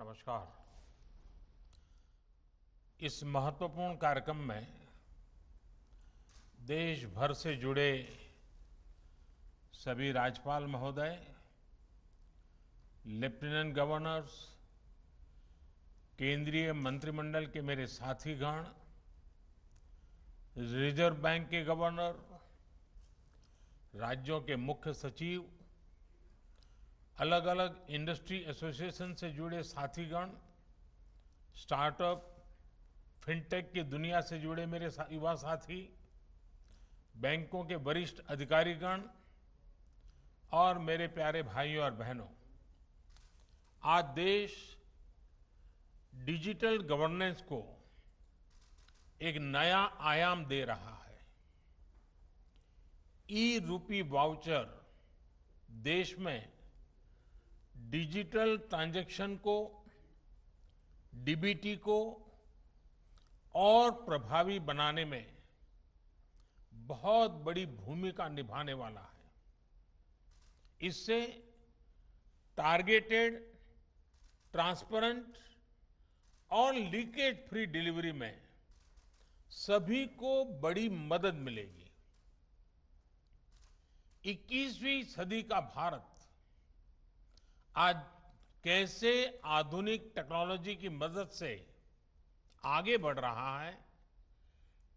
नमस्कार। इस महत्वपूर्ण कार्यक्रम में देश भर से जुड़े सभी राज्यपाल महोदय, लेफ्टिनेंट गवर्नर्स, केंद्रीय मंत्रिमंडल के मेरे साथीगण, रिज़र्व बैंक के गवर्नर, राज्यों के मुख्य सचिव अलग अलग इंडस्ट्री एसोसिएशन से जुड़े साथीगण, स्टार्टअप, फिनटेक की दुनिया से जुड़े मेरे युवा साथी, बैंकों के वरिष्ठ अधिकारीगण और मेरे प्यारे भाइयों और बहनों, आज देश डिजिटल गवर्नेंस को एक नया आयाम दे रहा है। ई रूपी वाउचर देश में डिजिटल ट्रांजैक्शन को, डीबीटी को और प्रभावी बनाने में बहुत बड़ी भूमिका निभाने वाला है। इससे टारगेटेड ट्रांसपेरेंट और लीकेज फ्री डिलीवरी में सभी को बड़ी मदद मिलेगी। 21वीं सदी का भारत आज कैसे आधुनिक टेक्नोलॉजी की मदद से आगे बढ़ रहा है,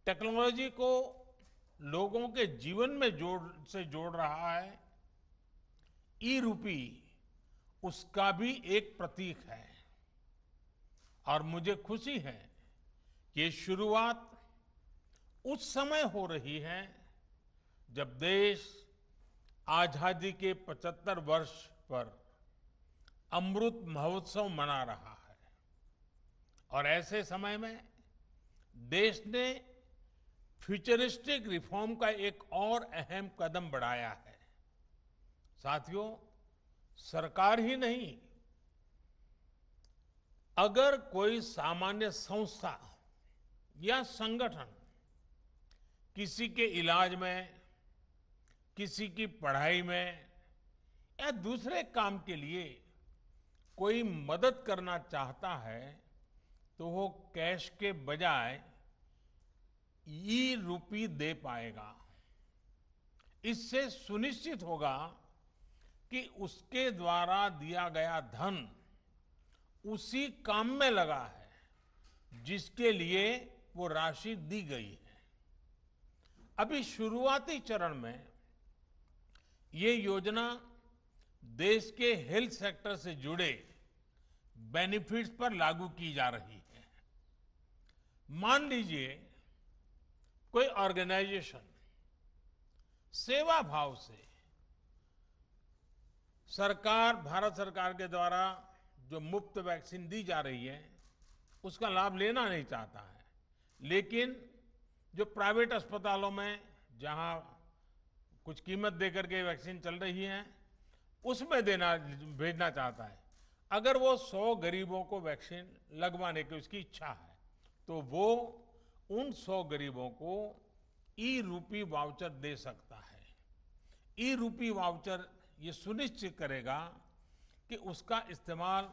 टेक्नोलॉजी को लोगों के जीवन में जोड़, से जोड़ रहा है ई रूपी उसका भी एक प्रतीक है। और मुझे खुशी है कि शुरुआत उस समय हो रही है जब देश आज़ादी के 75 वर्ष पर अमृत महोत्सव मना रहा है। और ऐसे समय में देश ने फ्यूचरिस्टिक रिफॉर्म का एक और अहम कदम बढ़ाया है। साथियों, सरकार ही नहीं, अगर कोई सामान्य संस्था या संगठन किसी के इलाज में, किसी की पढ़ाई में या दूसरे काम के लिए कोई मदद करना चाहता है तो वो कैश के बजाय ई रूपी दे पाएगा। इससे सुनिश्चित होगा कि उसके द्वारा दिया गया धन उसी काम में लगा है, जिसके लिए वो राशि दी गई है। अभी शुरुआती चरण में ये योजना देश के हेल्थ सेक्टर से जुड़े बेनिफिट्स पर लागू की जा रही है। मान लीजिए, कोई ऑर्गेनाइजेशन सेवा भाव से सरकार, भारत सरकार के द्वारा जो मुफ़्त वैक्सीन दी जा रही है, उसका लाभ लेना नहीं चाहता है। लेकिन जो प्राइवेट अस्पतालों में जहाँ कुछ कीमत देकर के वैक्सीन चल रही है उसमें देना, भेजना चाहता है। अगर वो सौ गरीबों को वैक्सीन लगवाने की उसकी इच्छा है तो वो उन सौ गरीबों को ई रूपी वाउचर दे सकता है। ई रूपी वाउचर ये सुनिश्चित करेगा कि उसका इस्तेमाल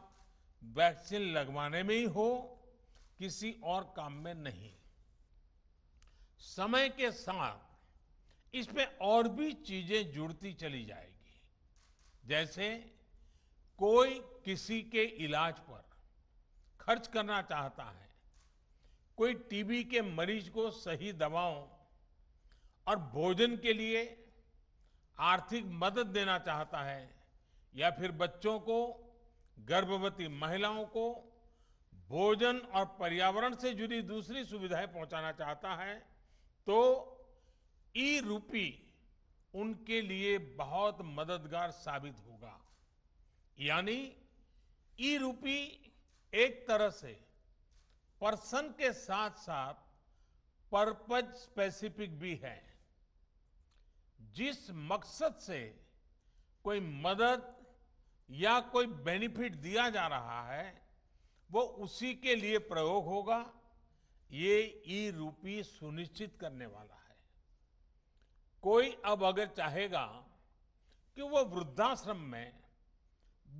वैक्सीन लगवाने में ही हो, किसी और काम में नहीं। समय के साथ इसमें और भी चीज़ें जुड़ती चली जाएगी। जैसे कोई किसी के इलाज पर खर्च करना चाहता है, कोई टीबी के मरीज़ को सही दवाओं और भोजन के लिए आर्थिक मदद देना चाहता है या फिर बच्चों को, गर्भवती महिलाओं को भोजन और पर्यावरण से जुड़ी दूसरी सुविधाएँ पहुंचाना चाहता है तो ई रूपी उनके लिए बहुत मददगार साबित होगा। यानी ई रूपी एक तरह से पर्सन के साथ साथ पर्पज स्पेसिफिक भी है, जिस मकसद से कोई मदद या कोई बेनिफिट दिया जा रहा है, वो उसी के लिए प्रयोग होगा। ये ई रूपी सुनिश्चित करने वाला है। कोई अब अगर चाहेगा कि वो वृद्धाश्रम में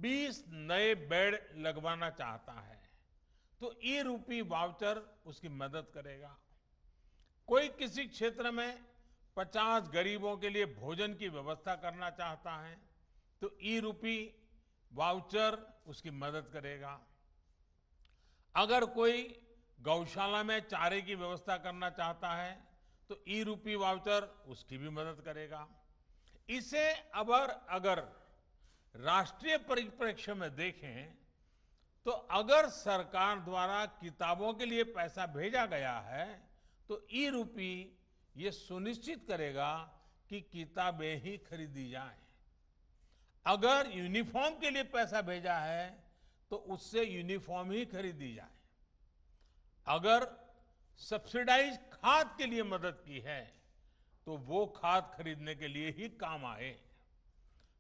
20 नए बेड लगवाना चाहता है तो ई रूपी वाउचर उसकी मदद करेगा। कोई किसी क्षेत्र में 50 गरीबों के लिए भोजन की व्यवस्था करना चाहता है तो ई रूपी वाउचर उसकी मदद करेगा। अगर कोई गौशाला में चारे की व्यवस्था करना चाहता है तो ई रूपी वाउचर उसकी भी मदद करेगा। इसे अगर अगर राष्ट्रीय परिप्रेक्ष्य में देखें तो अगर सरकार द्वारा किताबों के लिए पैसा भेजा गया है तो ई रूपी ये सुनिश्चित करेगा कि किताबें ही खरीदी जाएँ। अगर यूनिफॉर्म के लिए पैसा भेजा है तो उससे यूनिफॉर्म ही खरीदी जाए। अगर सब्सिडाइज खाद के लिए मदद की है तो वो खाद खरीदने के लिए ही काम आए।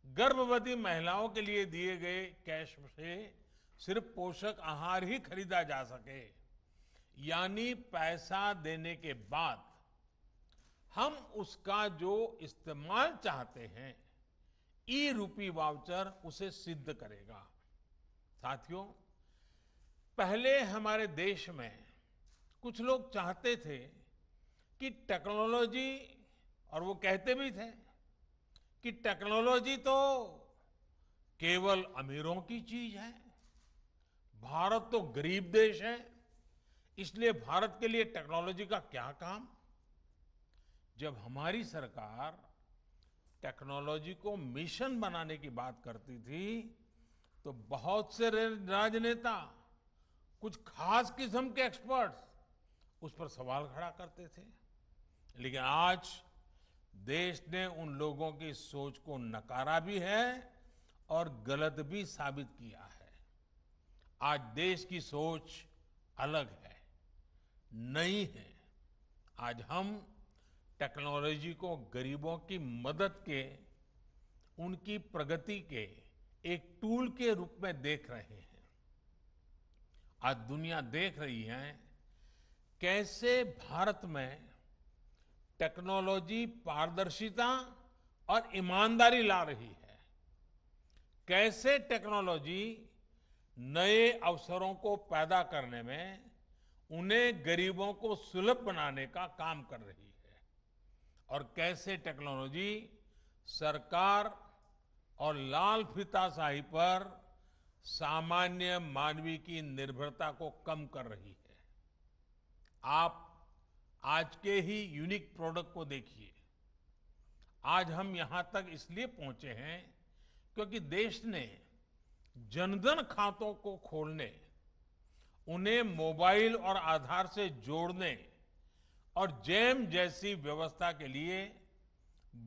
गर्भवती महिलाओं के लिए दिए गए कैश से सिर्फ़ पोषक आहार ही खरीदा जा सके, यानी पैसा देने के बाद हम उसका जो इस्तेमाल चाहते हैं ई रूपी वाउचर उसे सिद्ध करेगा। साथियों, पहले हमारे देश में कुछ लोग चाहते थे कि टेक्नोलॉजी, और वो कहते भी थे कि टेक्नोलॉजी तो केवल अमीरों की चीज़ है। भारत तो गरीब देश है, इसलिए भारत के लिए टेक्नोलॉजी का क्या काम? जब हमारी सरकार टेक्नोलॉजी को मिशन बनाने की बात करती थी तो बहुत से राजनेता, कुछ खास किस्म के एक्सपर्ट्स उस पर सवाल खड़ा करते थे। लेकिन आज देश ने उन लोगों की सोच को नकारा भी है और गलत भी साबित किया है। आज देश की सोच अलग है, नई है। आज हम टेक्नोलॉजी को गरीबों की मदद के, उनकी प्रगति के एक टूल के रूप में देख रहे हैं। आज दुनिया देख रही है कैसे भारत में टेक्नोलॉजी, पारदर्शिता और ईमानदारी ला रही है? कैसे टेक्नोलॉजी नए अवसरों को पैदा करने में उन्हें गरीबों को सुलभ बनाने का काम कर रही है? और कैसे टेक्नोलॉजी सरकार और लाल फीताशाही पर सामान्य मानवी की निर्भरता को कम कर रही है? आप आज के ही यूनिक प्रोडक्ट को देखिए। आज हम यहाँ तक इसलिए पहुँचे हैं क्योंकि देश ने जनधन खातों को खोलने, उन्हें मोबाइल और आधार से जोड़ने और जैम जैसी व्यवस्था के लिए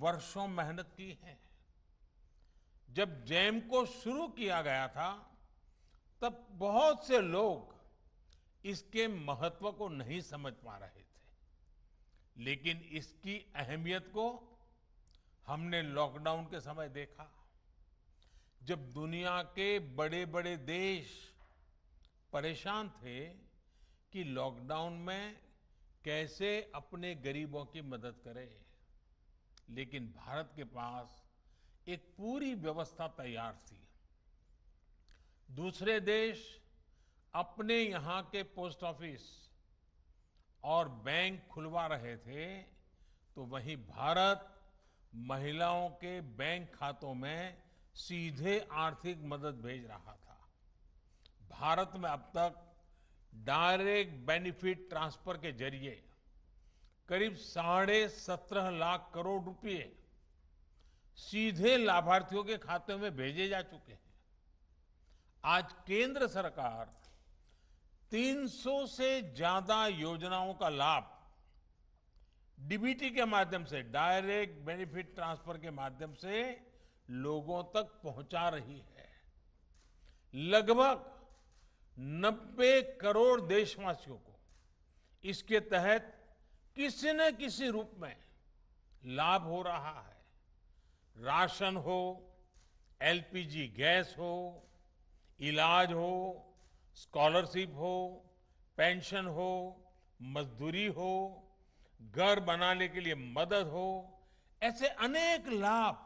वर्षों मेहनत की है। जब जैम को शुरू किया गया था, तब बहुत से लोग इसके महत्व को नहीं समझ पा रहे थे। लेकिन इसकी अहमियत को हमने लॉकडाउन के समय देखा। जब दुनिया के बड़े बड़े देश परेशान थे कि लॉकडाउन में कैसे अपने गरीबों की मदद करें, लेकिन भारत के पास एक पूरी व्यवस्था तैयार थी। दूसरे देश अपने यहाँ के पोस्ट ऑफ़िस और बैंक खुलवा रहे थे तो वहीं भारत महिलाओं के बैंक खातों में सीधे आर्थिक मदद भेज रहा था। भारत में अब तक डायरेक्ट बेनिफिट ट्रांसफ़र के ज़रिए करीब साढ़े सत्रह लाख करोड़ रुपए सीधे लाभार्थियों के खाते में भेजे जा चुके हैं। आज केंद्र सरकार 300 से ज़्यादा योजनाओं का लाभ डीबीटी के माध्यम से, डायरेक्ट बेनिफिट ट्रांसफ़र के माध्यम से लोगों तक पहुँचा रही है। लगभग 90 करोड़ देशवासियों को इसके तहत किसी न किसी रूप में लाभ हो रहा है। राशन हो, एलपीजी गैस हो, इलाज हो स्कॉलरशिप हो, पेंशन हो, मजदूरी हो, घर बनाने के लिए मदद हो, ऐसे अनेक लाभ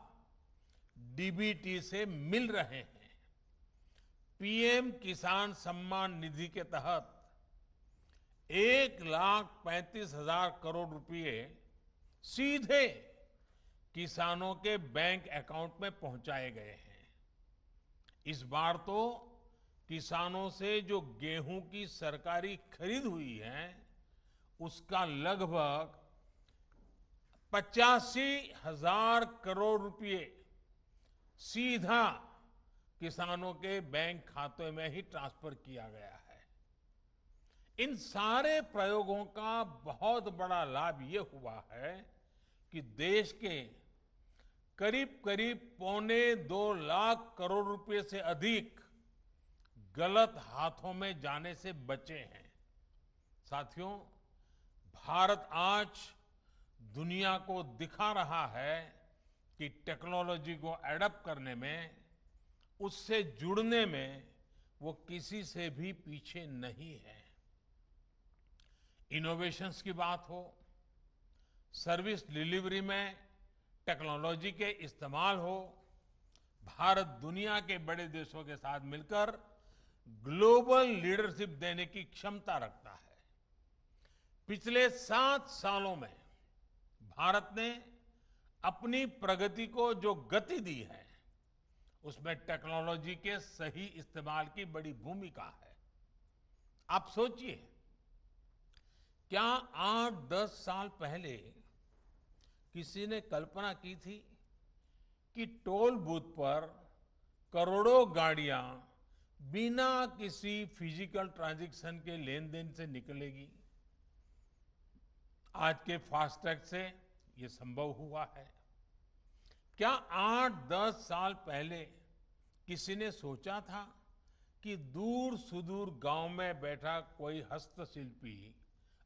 डीबीटी से मिल रहे हैं। पीएम किसान सम्मान निधि के तहत एक लाख पैंतीस हज़ार करोड़ रुपए सीधे किसानों के बैंक अकाउंट में पहुँचाए गए हैं। इस बार तो किसानों से जो गेहूँ की सरकारी खरीद हुई है, उसका लगभग पचासी हज़ार करोड़ रुपए सीधा किसानों के बैंक खाते में ही ट्रांसफ़र किया गया है। इन सारे प्रयोगों का बहुत बड़ा लाभ ये हुआ है कि देश के करीब करीब पौने दो लाख करोड़ रुपए से अधिक गलत हाथों में जाने से बचे हैं। साथियों, भारत आज दुनिया को दिखा रहा है कि टेक्नोलॉजी को एडप्ट करने में, उससे जुड़ने में वो किसी से भी पीछे नहीं है। इनोवेशंस की बात हो सर्विस डिलीवरी में टेक्नोलॉजी के इस्तेमाल हो, भारत दुनिया के बड़े देशों के साथ मिलकर ग्लोबल लीडरशिप देने की क्षमता रखता है। पिछले सात सालों में भारत ने अपनी प्रगति को जो गति दी है, उसमें टेक्नोलॉजी के सही इस्तेमाल की बड़ी भूमिका है। आप सोचिए, क्या आठ दस साल पहले किसी ने कल्पना की थी कि टोल बूथ पर करोड़ों गाड़ियाँ बिना किसी फ़िज़िकल ट्रांजैक्शन के लेन देन से निकलेगी। आज के फास्टैग से ये संभव हुआ है। क्या आठ दस साल पहले किसी ने सोचा था कि दूर सुदूर गाँव में बैठा कोई हस्तशिल्पी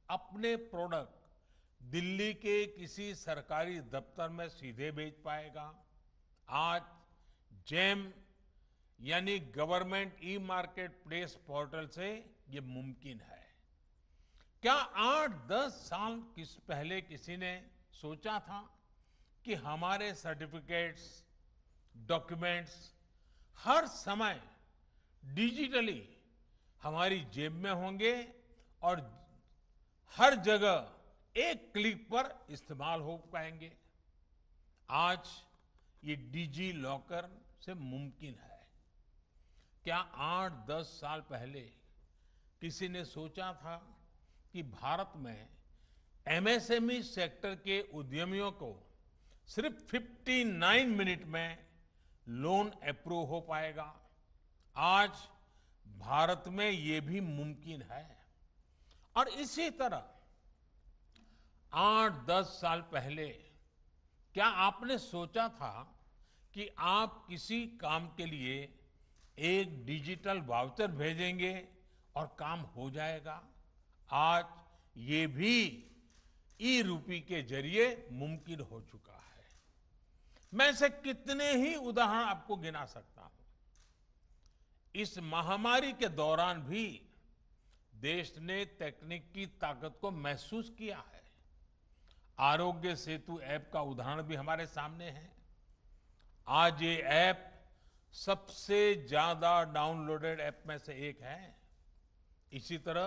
अपने प्रोडक्ट दिल्ली के किसी सरकारी दफ्तर में सीधे बेच पाएगा? आज जेम यानी government e market place portal से ये मुमकिन है। क्या आठ दस साल किस पहले किसी ने सोचा था कि हमारे सर्टिफिकेट्स, डॉक्यूमेंट्स हर समय डिजिटली हमारी जेब में होंगे और हर जगह एक क्लिक पर इस्तेमाल हो पाएँगे। आज ये डिजी लॉकर से मुमकिन है। क्या आठ दस साल पहले किसी ने सोचा था कि भारत में एमएसएमई सेक्टर के उद्यमियों को सिर्फ़ 59 मिनट में लोन अप्रूव हो पाएगा? आज भारत में ये भी मुमकिन है। और इसी तरह आठ दस साल पहले क्या आपने सोचा था कि आप किसी काम के लिए एक डिजिटल वाउचर भेजेंगे और काम हो जाएगा। आज ये भी ई रूपी के ज़रिए मुमकिन हो चुका है। मैं से कितने ही उदाहरण आपको गिना सकता हूँ। इस महामारी के दौरान भी देश ने तकनीक की ताकत को महसूस किया है। आरोग्य सेतु ऐप का उदाहरण भी हमारे सामने है। आज ये ऐप सबसे ज़्यादा डाउनलोडेड ऐप में से एक है। इसी तरह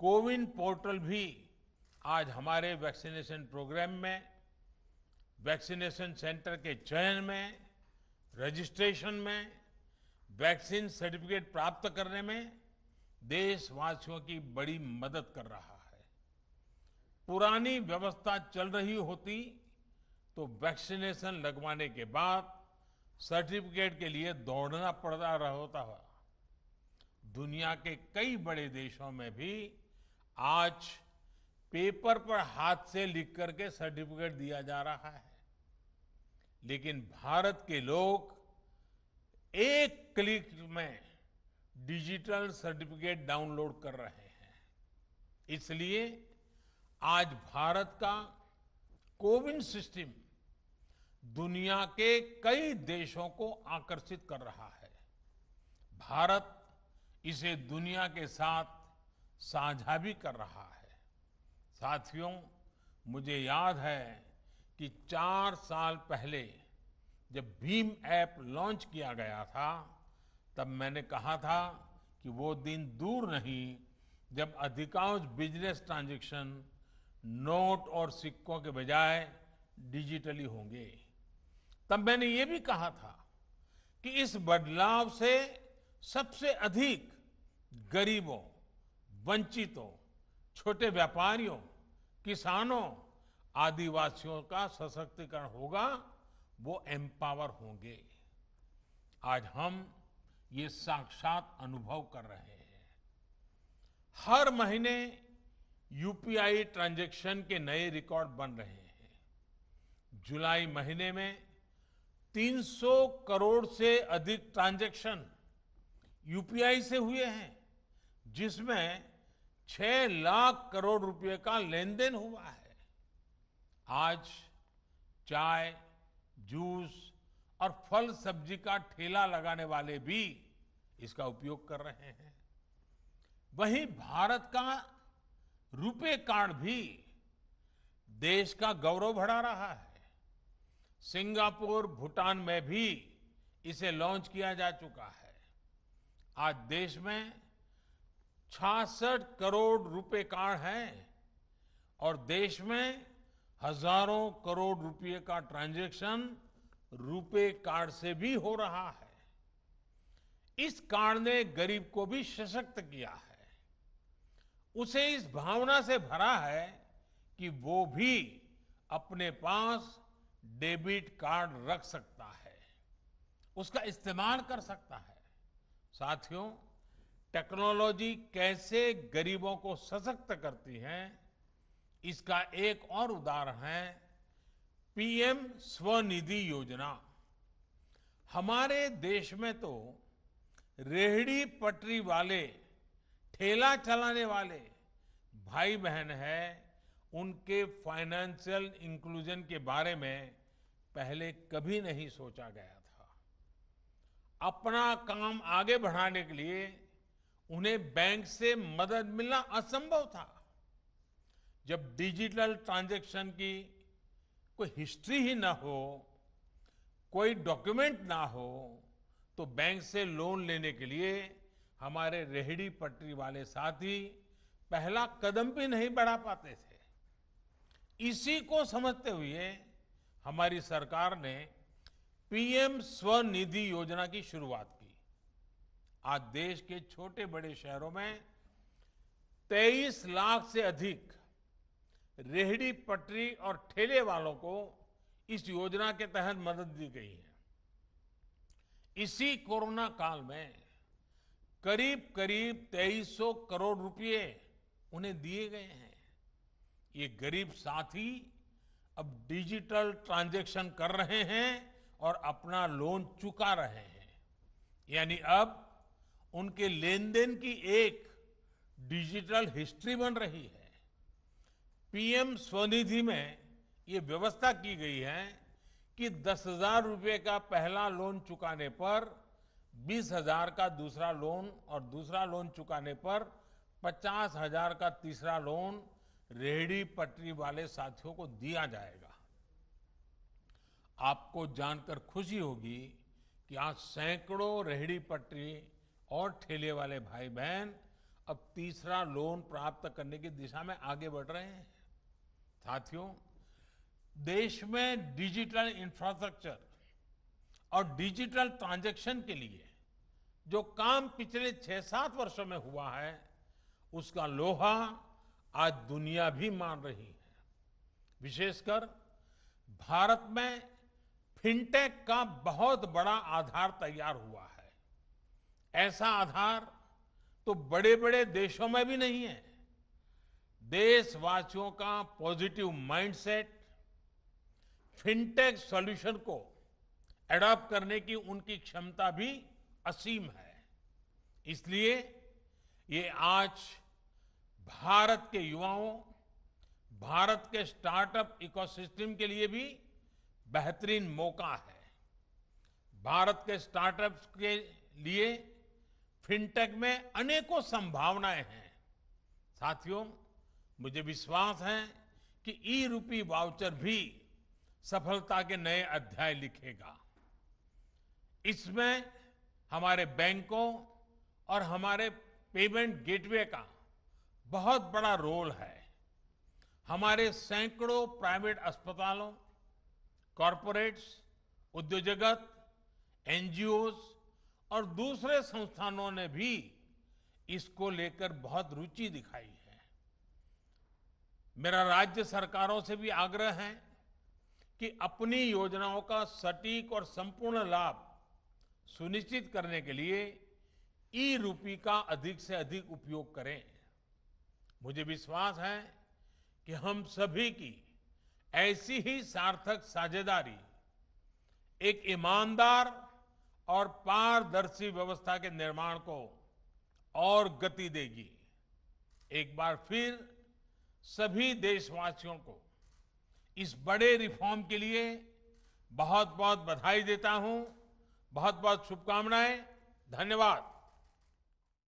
कोविन पोर्टल भी आज हमारे वैक्सीनेशन प्रोग्राम में, वैक्सीनेशन सेंटर के चयन में, रजिस्ट्रेशन में, वैक्सीन सर्टिफिकेट प्राप्त करने में देशवासियों की बड़ी मदद कर रहा है। पुरानी व्यवस्था चल रही होती तो वैक्सीनेशन लगवाने के बाद सर्टिफिकेट के लिए दौड़ना पड़ता रहा होता है दुनिया के कई बड़े देशों में भी आज पेपर पर हाथ से लिख करके सर्टिफिकेट दिया जा रहा है। लेकिन भारत के लोग एक क्लिक में डिजिटल सर्टिफिकेट डाउनलोड कर रहे हैं। इसलिए आज भारत का कोविन सिस्टम दुनिया के कई देशों को आकर्षित कर रहा है। भारत इसे दुनिया के साथ साझा भी कर रहा है। साथियों, मुझे याद है कि चार साल पहले जब भीम ऐप लॉन्च किया गया था, तब मैंने कहा था कि वो दिन दूर नहीं, जब अधिकांश बिज़नेस ट्रांजैक्शन नोट और सिक्कों के बजाय डिजिटली होंगे। तब मैंने ये भी कहा था कि इस बदलाव से सबसे अधिक गरीबों, वंचितों, छोटे व्यापारियों, किसानों, आदिवासियों का सशक्तिकरण होगा, वो एम्पावर होंगे। आज हम ये साक्षात अनुभव कर रहे हैं। हर महीने यूपीआई ट्रांजैक्शन के नए रिकॉर्ड बन रहे हैं। जुलाई महीने में 300 करोड़ से अधिक ट्रांजैक्शन यूपीआई से हुए हैं, जिसमें 6 लाख करोड़ रुपए का लेन देन हुआ है। आज चाय, जूस और फल सब्ज़ी का ठेला लगाने वाले भी इसका उपयोग कर रहे हैं। वहीं भारत का रुपे कार्ड भी देश का गौरव बढ़ा रहा है। सिंगापुर, भूटान में भी इसे लॉन्च किया जा चुका है। आज देश में छियासठ करोड़ रुपए कार्ड हैं और देश में हज़ारों करोड़ रुपए का ट्रांजैक्शन रुपे कार्ड से भी हो रहा है। इस कार्ड ने गरीब को भी सशक्त किया है। उसे इस भावना से भरा है कि वो भी अपने पास डेबिट कार्ड रख सकता है, उसका इस्तेमाल कर सकता है। साथियों, टेक्नोलॉजी कैसे गरीबों को सशक्त करती है, इसका एक और उदाहरण है, पीएम स्वनिधि योजना। हमारे देश में तो रेहड़ी पटरी वाले, ठेला चलाने वाले भाई बहन है उनके फाइनेंशियल इंक्लूजन के बारे में पहले कभी नहीं सोचा गया था। अपना काम आगे बढ़ाने के लिए उन्हें बैंक से मदद मिलना असंभव था। जब डिजिटल ट्रांजैक्शन की कोई हिस्ट्री ही ना हो, कोई डॉक्यूमेंट ना हो तो बैंक से लोन लेने के लिए हमारे रेहड़ी पटरी वाले साथी पहला कदम भी नहीं बढ़ा पाते थे। इसी को समझते हुए हमारी सरकार ने पीएम स्वनिधि योजना की शुरुआत की। आज देश के छोटे बड़े शहरों में 23 लाख से अधिक रेहड़ी, पटरी और ठेले वालों को इस योजना के तहत मदद दी गई है। इसी कोरोना काल में करीब करीब 2300 करोड़ रुपए उन्हें दिए गए हैं। ये गरीब साथी अब डिजिटल ट्रांजैक्शन कर रहे हैं और अपना लोन चुका रहे हैं। यानी अब उनके लेन देन की एक डिजिटल हिस्ट्री बन रही है। पीएम स्वनिधि में ये व्यवस्था की गई है कि दस हज़ार रुपये का पहला लोन चुकाने पर बीस हज़ार का दूसरा लोन और दूसरा लोन चुकाने पर पचास हज़ार का तीसरा लोन रेहड़ी पटरी वाले साथियों को दिया जाएगा। आपको जानकर खुशी होगी कि आज सैकड़ों रेहड़ी पटरी और ठेले वाले भाई बहन अब तीसरा लोन प्राप्त करने की दिशा में आगे बढ़ रहे हैं। साथियों, देश में डिजिटल इंफ्रास्ट्रक्चर और डिजिटल ट्रांजैक्शन के लिए जो काम पिछले छह सात वर्षों में हुआ है, उसका लोहा आज दुनिया भी मान रही है। विशेषकर भारत में फिनटेक का बहुत बड़ा आधार तैयार हुआ है। ऐसा आधार तो बड़े बड़े देशों में भी नहीं है। देशवासियों का पॉजिटिव माइंडसेट फिनटेक सॉल्यूशन को एडॉप्ट करने की उनकी क्षमता भी असीम है। इसलिए ये आज भारत के युवाओं, भारत के स्टार्टअप इकोसिस्टम के लिए भी बेहतरीन मौका है। भारत के स्टार्टअप्स के लिए फिनटेक में अनेकों संभावनाएँ हैं। साथियों, मुझे विश्वास है कि ई रूपी वाउचर भी सफलता के नए अध्याय लिखेगा। इसमें हमारे बैंकों और हमारे पेमेंट गेटवे का बहुत बड़ा रोल है। हमारे सैकड़ों प्राइवेट अस्पतालों, कॉरपोरेट्स उद्योग जगत एनजीओज और दूसरे संस्थानों ने भी इसको लेकर बहुत रुचि दिखाई है। मेरा राज्य सरकारों से भी आग्रह है कि अपनी योजनाओं का सटीक और संपूर्ण लाभ सुनिश्चित करने के लिए ई रूपी का अधिक से अधिक उपयोग करें। मुझे विश्वास है कि हम सभी की ऐसी ही सार्थक साझेदारी, एक ईमानदार और पारदर्शी व्यवस्था के निर्माण को और गति देगी। एक बार फिर सभी देशवासियों को इस बड़े रिफॉर्म के लिए बहुत बहुत बधाई देता हूँ। बहुत बहुत शुभकामनाएँ। धन्यवाद।